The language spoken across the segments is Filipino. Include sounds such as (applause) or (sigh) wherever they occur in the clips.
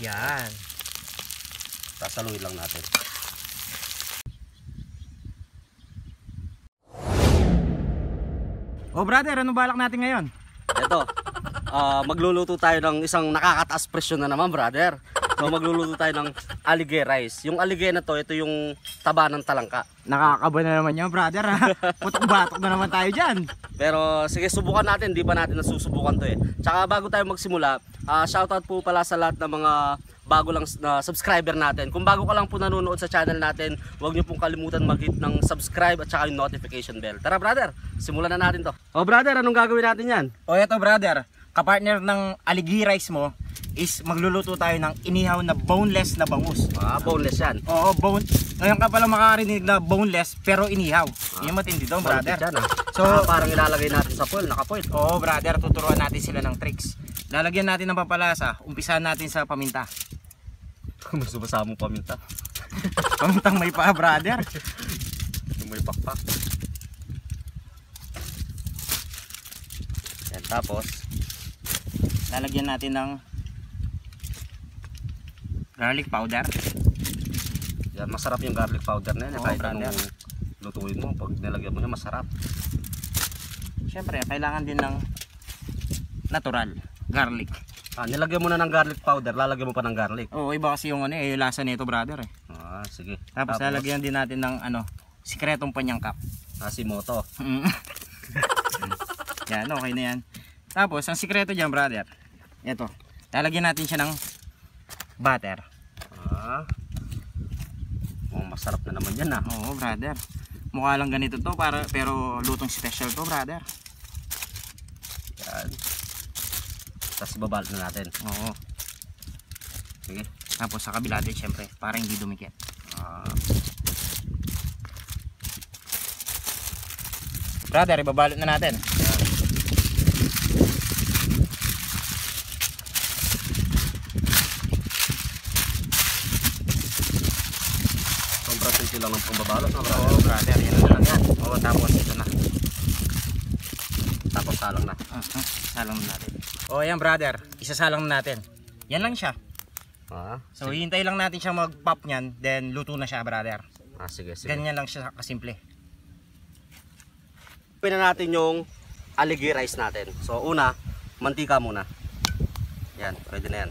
Yan. Sasaluhin lang natin. Oh brother, ano balak natin ngayon? Ito, ah, magluluto tayo ng isang nakakataas presyon na naman, brother. So magluluto tayo ng alige rice. Yung alige na to, ito yung taba ng talangka. Nakakaba na naman yan brother ha. Putok-batok na naman tayo dyan. Pero sige, subukan natin. Di ba natin nasusubukan to eh. Tsaka bago tayo magsimula, ah, shoutout po pala sa lahat ng mga bago lang na subscriber natin. Kung bago ka lang po nanonood sa channel natin, huwag niyo pong kalimutan mag-hit ng subscribe at saka yung notification bell. Tara brother, simulan na natin to. Oh brother, anong gagawin natin yan? O eto brother, kapartner ng aligi rice mo is magluluto tayo ng inihaw na boneless na bangus. Ah, boneless yan. Oo, bone. Ngayon ka pala makakarinig na boneless pero inihaw. Yung matindi doon, brother. Yan, ah. So- So, parang ilalagay natin sa foil, naka-foil. Oo, brother, tuturuan natin sila ng tricks. Lalagyan natin ng pampalasa. Umpisahan natin sa paminta. (laughs) Gusto ba sa mong paminta? (laughs) Pamintang may pa, brother. May pakpak. Yan, tapos, Lalagyan natin ng garlic powder. yan, masarap yung garlic powder na yan. Oo, kahit anong lutuin mo, pag nilagyan mo yan, masarap. Siyempre, kailangan din ng natural garlic. Ah, nilagyan mo na ng garlic powder, lalagyan mo pa ng garlic. Oo, iba kasi yung ano eh, yung lasa nito, brother eh. Ah, sige. Tapos, lalagyan din natin ng ano, sikretong panyangkap. Asimoto. Mm. (laughs) yan, okay na yan. Tapos, ang sikreto dyan, brother, ito, lalagyan natin siya ng butter. Ah. Oh, masarap na naman yan ah. Oo, brother. Mukha lang ganito to, para, pero lutong special to, brother. Yan. Tapos ibabalot na natin. Oo. Sige. Tapos sa kabila din, syempre, para hindi dumikit. Ah, Brother, ibabalot na natin. sobrang simple lang ng pambabalot. No, Oo, brother? brother, yan na lang yan. Oo, tapos ito na. Tapos salang na. Uh-huh. Salang na natin. Oo, yan, brother. Isasalang na natin. Yan lang siya. Ah, So, hihintay lang natin siya mag-pop niyan, then luto na siya, brother. ah sige, sige. Ganyan lang siya kasimple. Na natin yung aligi rice natin. So una, mantika muna. Yan, pwede na yan.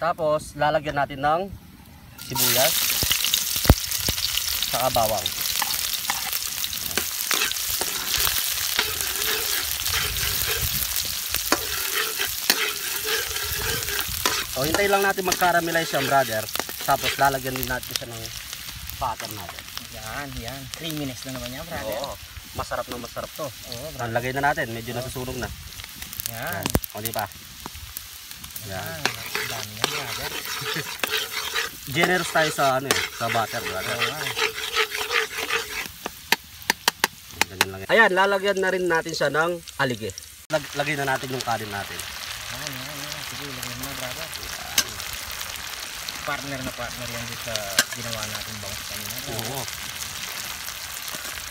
Tapos, lalagyan natin ng sibuyas saka bawang. So, hintay lang natin mag-caramelize yan, brother. Tapos, lalagyan din natin siya ng butter natin. Yan, yan. Creaminess na naman yan, brother. Oo. Masarap na masarap to. Oo, brother. lagay na natin, medyo nasusunog na. Yan. O di pa. Yan. Yan. Dami yan, brother. (laughs) Generous tayo sa ano eh, sa butter, brother. Nga. Ganyan lang. yan. Ayan, lalagyan na rin natin siya ng alige. Lag lagay na natin yung kanin natin. Yan, yan, yan. Sige, lagyan mo na, brother. Partner na partner yan dito sa ginawa natin bangus kanina. Oo.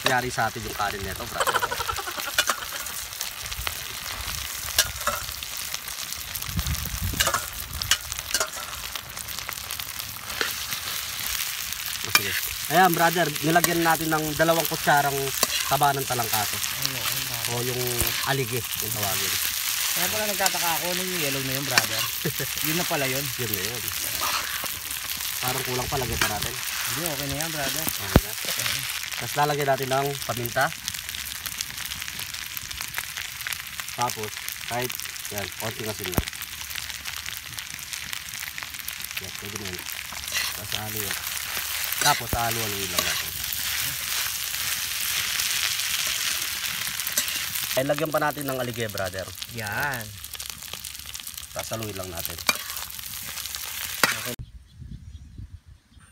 Yari sa atin yung kanin nito, brother. O, Sige. Ayan, brother, nilagyan natin ng dalawang kutsarang taba ng talangkaso. O yung alige, yung tawagin. Kaya pala nagtataka ako ano yung yellow na yun, brother. (laughs) yun na pala yun. Yun na yun. Parang kulang pa, lagyan pa natin. Hindi, okay na yan, brother. Okay na. Tapos lalagyan natin ng paminta. Tapos, kahit, yan, konting asin lang. Yan, pwede na yun. Tapos halo yun. Tapos halo-haloin lang natin. Ay, lagyan pa natin ng alige, brother. Yan. Sasaluhin lang natin.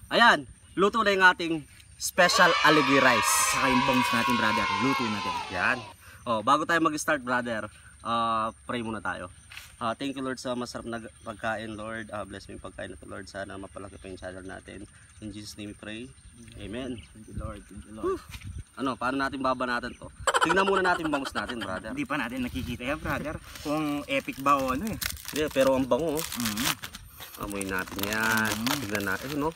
Ayan, luto na yung ating special aligi rice. Saka yung bangus natin, brother. Luto natin. Yan. Oh, bago tayo mag-start, brother, ah, pray muna tayo. Ah, thank you Lord sa masarap na pagkain, Lord. Ah, bless mo yung pagkain na to, Lord. Sana mapalaki pa yung channel natin. In Jesus name we pray. Amen. Thank you, Lord. Thank you, Lord. Ano, paano natin babanatan to? Tingnan muna natin yung bangus natin, brother. Hindi pa natin nakikita yan, brother. Kung epic ba o ano eh. Yeah, pero ang bango. oh. Mm. Amoy natin yan. Mm. Tignan natin, no?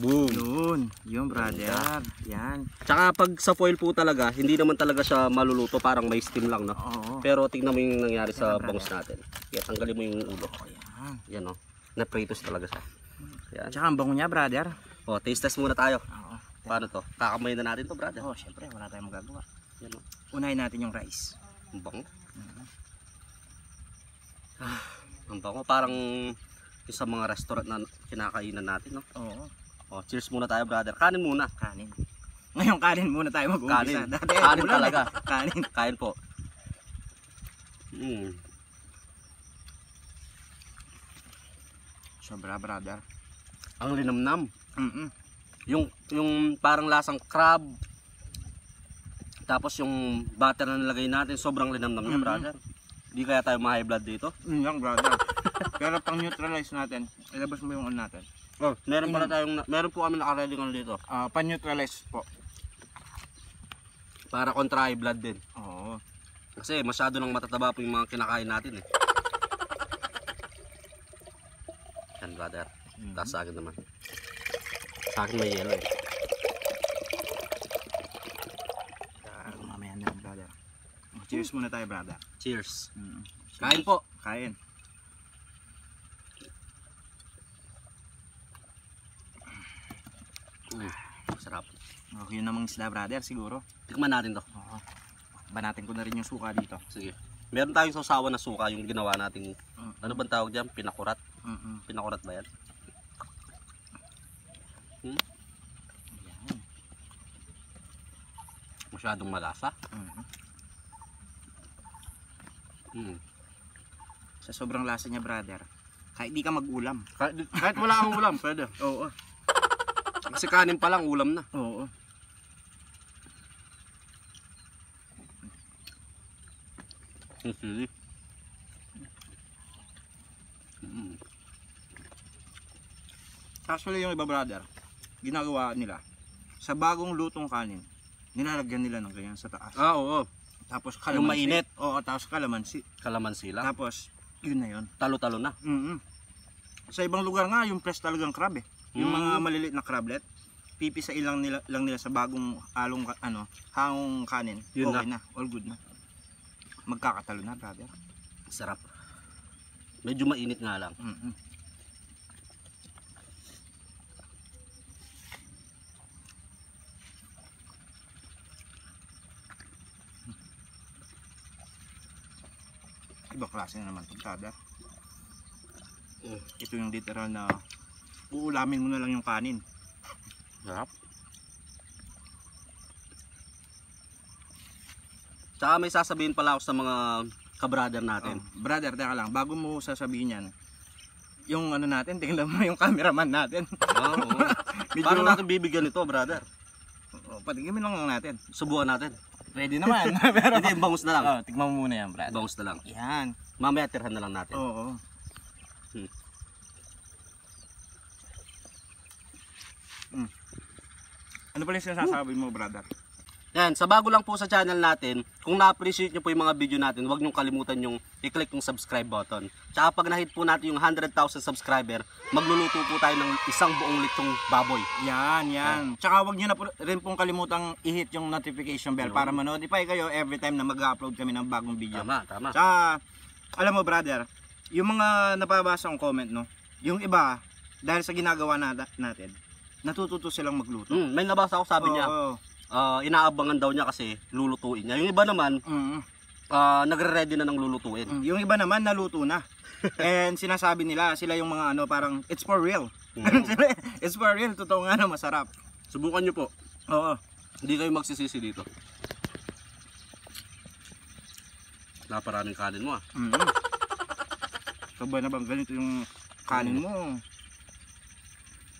Boom. Yun. Yun, brother. Yan. Tsaka pag sa foil po talaga, hindi naman talaga siya maluluto, parang may steam lang, no? Oo. Pero tingnan mo yung nangyari sa Yan, bangus natin. Kaya tanggalin mo yung ulo. Oh, yan. Yan, no? Na-pritos talaga siya. Yan. Tsaka ang bango niya, brother. O, taste test muna tayo. Oo. Paano to? Kakamay na natin to, brother. Oh, syempre, wala tayong magagawa. Yan, no? Unahin natin yung rice. Ang bango. Ah, ang bango. Parang yung sa mga restaurant na kinakainan natin, no? Oo. O, cheers muna tayo, brother. Kanin muna. Kanin. Ngayon, kanin muna tayo mag-umpisa. Kanin. Dati, Kanin ulan eh. talaga. Kanin. Kain po. Mm. Sobra, brother. Ang linamnam. Mm-mm. Yung yung parang lasang crab. Tapos yung butter na nilagay natin, sobrang linamnam niya, Mhm. brother. Hindi kaya tayo ma-high blood dito. Yun lang, brother. (laughs) Pero pang neutralize natin, ilabas mo yung ano natin. Oh, meron pala tayong meron po kami naka-ready ng dito Ah, pan-neutralize po. para kontra high blood din. Oo. Kasi masyado nang matataba po yung mga kinakain natin eh. Yan, brother. Mhm. Tapos sa akin naman. Sa akin may yellow eh. Mamaya na, brother. Cheers muna tayo, brother. Cheers. Mm. Kain po. Kain. Mm, sarap. Oh, yun namang isda, brother, siguro. Tikman natin to. Oo. Banatin ko na rin yung suka dito. Sige. Meron tayong sausawan na suka yung ginawa nating Mm. ano bang tawag diyan? Pinakurat. Mm-mm. Pinakurat ba yan? Hmm? Masyadong malasa. Mhm. Hmm. Sa sobrang lasa niya, brother, kahit di ka mag-ulam. Kahit, kahit wala kang ulam, pwede. Oo. Kasi kanin pa lang, ulam na. Oo. Yung sili. Mm. Actually, yung iba, brother, ginagawa nila, sa bagong lutong kanin, nilalagyan nila ng ganyan sa taas. Ah, oo. Tapos Yung mainit. Oo, tapos kalamansi. Kalamansi lang. Tapos, yun na yun. Talo-talo na. mm Sa ibang lugar nga, yung fresh talagang crab eh. Yung Mm. mga maliliit na crablet, pipisa ilang nila, lang nila sa bagong along, ka- ano, hangong kanin. Yun okay na. All good na. Magkakatalo na, brother. Sarap. Medyo mainit nga lang. mm Iba klase na naman ito, brother. Mm. Ito yung literal na uulamin mo na lang yung kanin. Sarap. Tsaka may sasabihin pala ako sa mga kabrader natin. Oh, brother, teka lang, bago mo sasabihin yan, yung ano natin, tingnan mo yung (laughs) cameraman natin. Oo. oo. (laughs) Medyo, Paano natin bibigyan ito, brother? Oh, patigyan lang lang natin. Subukan natin. Pwede naman. (laughs) Pero, Hindi, bangus na lang. oh, tignan mo muna yan, brother. Bangus na lang. Yan. Mamaya tirhan na lang natin. Oo. Hmm. Ano pala yung sinasabi mo, brother? Yan, sa bago lang po sa channel natin, kung na-appreciate nyo po yung mga video natin, huwag nyo kalimutan yung i-click yung subscribe button. Tsaka pag na-hit po natin yung 100,000 subscriber, magluluto po tayo ng isang buong litsong baboy. Yan, yan. Tsaka wag nyo na po, rin pong kalimutang i-hit yung notification bell Yun. para ma-notify kayo every time na mag-upload kami ng bagong video. Tama, tama. Tsaka, alam mo brother, yung mga napabasa kong comment, no? Yung iba, dahil sa ginagawa natin, natututo silang magluto. Hmm, may nabasa ako sabi niya, Oo. ah, inaabangan daw niya kasi lulutuin niya. Yung iba naman, Mm, ah, nagre-ready na ng lulutuin. mm. Yung iba naman, naluto na. (laughs) And sinasabi nila, sila yung mga ano, parang, it's for real. Mm. (laughs) Sila, it's for real, totoo nga na masarap. Subukan nyo po. Oo. Hindi kayo magsisisi dito. Naparaming kanin mo ah. Mm. Sabay na bang ganito yung kanin mo?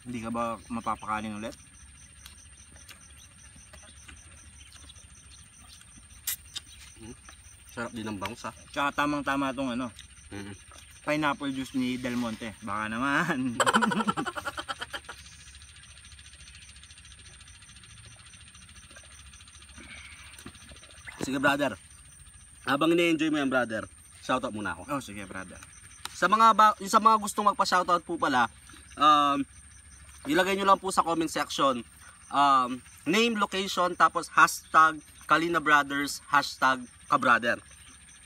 Hindi ka ba mapapakanin ulit? Sarap din ng bangus ah. Tsaka tamang tama tong ano, Mm. pineapple juice ni Del Monte. Baka naman. (laughs) Sige brother. Habang ini-enjoy mo yan brother, shoutout muna ako. oh, sige brother. Sa mga ba- sa mga gustong magpa-shoutout po pala, um, ilagay nyo lang po sa comment section um, name, location, tapos hashtag Kalina Brothers, hashtag Kabrother.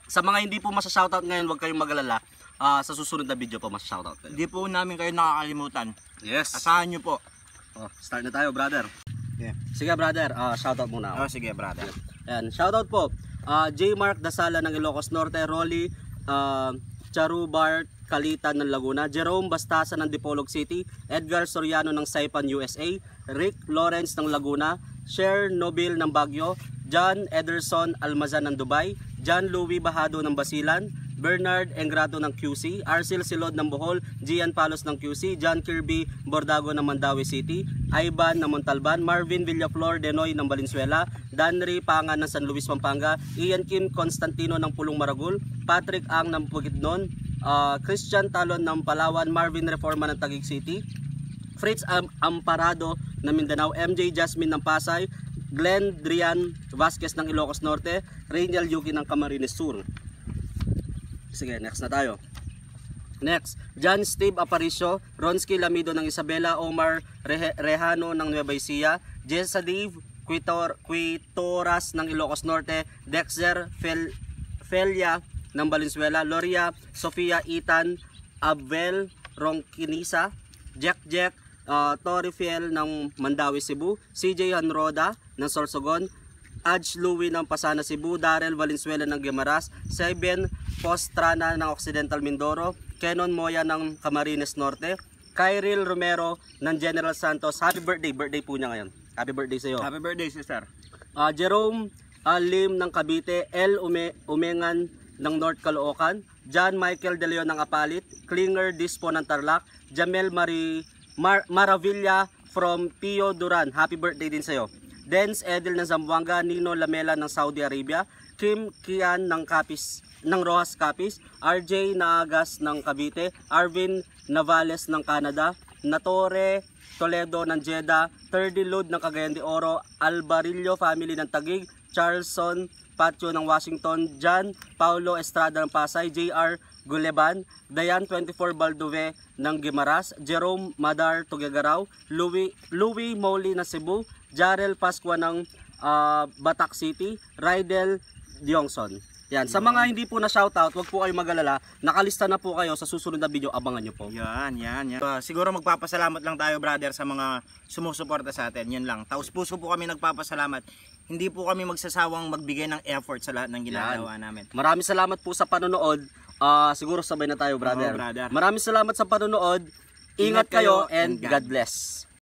Sa mga hindi po masya-shoutout ngayon, huwag kayong magalala. Ah, sa susunod na video po masya-shoutout kayo. Hindi po namin kayo nakakalimutan. Yes. Asahan nyo po. Oh, start na tayo, brother. Yeah. Sige, brother. Ah, shoutout muna ako. Oh, sige, brother. Ayan, shoutout po. Ah, J. Mark Dasala ng Ilocos Norte, Rolly uh, Charubart Kalitan ng Laguna, Jerome Bastasa ng Dipolog City, Edgar Soriano ng Saipan, USA, Rick Lawrence ng Laguna, Sher Nobil ng Baguio, John Ederson Almazan ng Dubai, John Louis Bahado ng Basilan, Bernard Engrato ng QC, Arcel Silod ng Bohol, Gian Palos ng QC, John Kirby Bordago ng Mandawi City, Ivan ng Montalban, Marvin Villaflor Denoy ng Valenzuela, Danry Pangan ng San Luis Pampanga, Ian Kim Constantino ng Pulong Maragul, Patrick Ang ng Bukidnon, ah, Christian Talon ng Palawan, Marvin Reforma ng Taguig City, Fritz Am- Amparado ng Mindanao, MJ Jasmine ng Pasay, Glenn Drian Vasquez ng Ilocos Norte, Rainiel Yuki ng Camarines Sur. Sige, next na tayo. Next, John Steve Aparicio, Ronsky Lamido ng Isabela, Omar Rehano ng Nueva Ecija, Jessa Quitor, Quitoras ng Ilocos Norte, Dexter Fel, Felia ng Valenzuela, Loria Sofia Itan, Abel Ronquinisa, Jack Jack uh, Torifiel ng Mandawi Cebu, CJ Hanroda ng Sorsogon, Adj Louie ng Pasana Cebu, Darrell Valenzuela ng Guimaras, Seven Postrana ng Occidental Mindoro, Kenon Moya ng Camarines Norte, Kyril Romero ng General Santos. Happy birthday, birthday po niya ngayon. Happy birthday sa iyo. Happy birthday, sister. Ah, Jerome ah, Lim ng Cavite, L. Ume, Umengan ng North Caloocan, John Michael De Leon ng Apalit, Klinger Dispo ng Tarlac, Jamel Mari, Mar, Maravilla from Pio Duran. Happy birthday din sa'yo. Dens Edel ng Zamboanga, Nino Lamela ng Saudi Arabia, Kim Kian ng Kapis ng Rojas Capis, RJ Naagas ng Cavite, Arvin Navales ng Canada, Natore Toledo ng Jeddah, 30 Load ng Cagayan de Oro, Albarillo family ng Tagig, Charleston Patio ng Washington, John Paulo Estrada ng Pasay, JR Guleban, Dayan 24 Balduve ng Gimaras, Jerome Madar Tugagaraw, Louis, Louis Moli ng Cebu, Jarel Pascua ng ah, Batak City, Rydel Diongson. Yan, sa mga hindi po na shoutout, wag po kayo magalala. Nakalista na po kayo sa susunod na video, abangan nyo po. Yan, yan, yan. Uh, siguro magpapasalamat lang tayo, brother, sa mga sumusuporta sa atin. Yan lang. Taos puso po kami nagpapasalamat. Hindi po kami magsasawang magbigay ng effort sa lahat ng ginagawa namin. Maraming salamat po sa panonood. Ah, siguro sabay na tayo, brother. Oo, brother. Maraming salamat sa panonood. Ingat Ingat kayo kayo and and God God bless.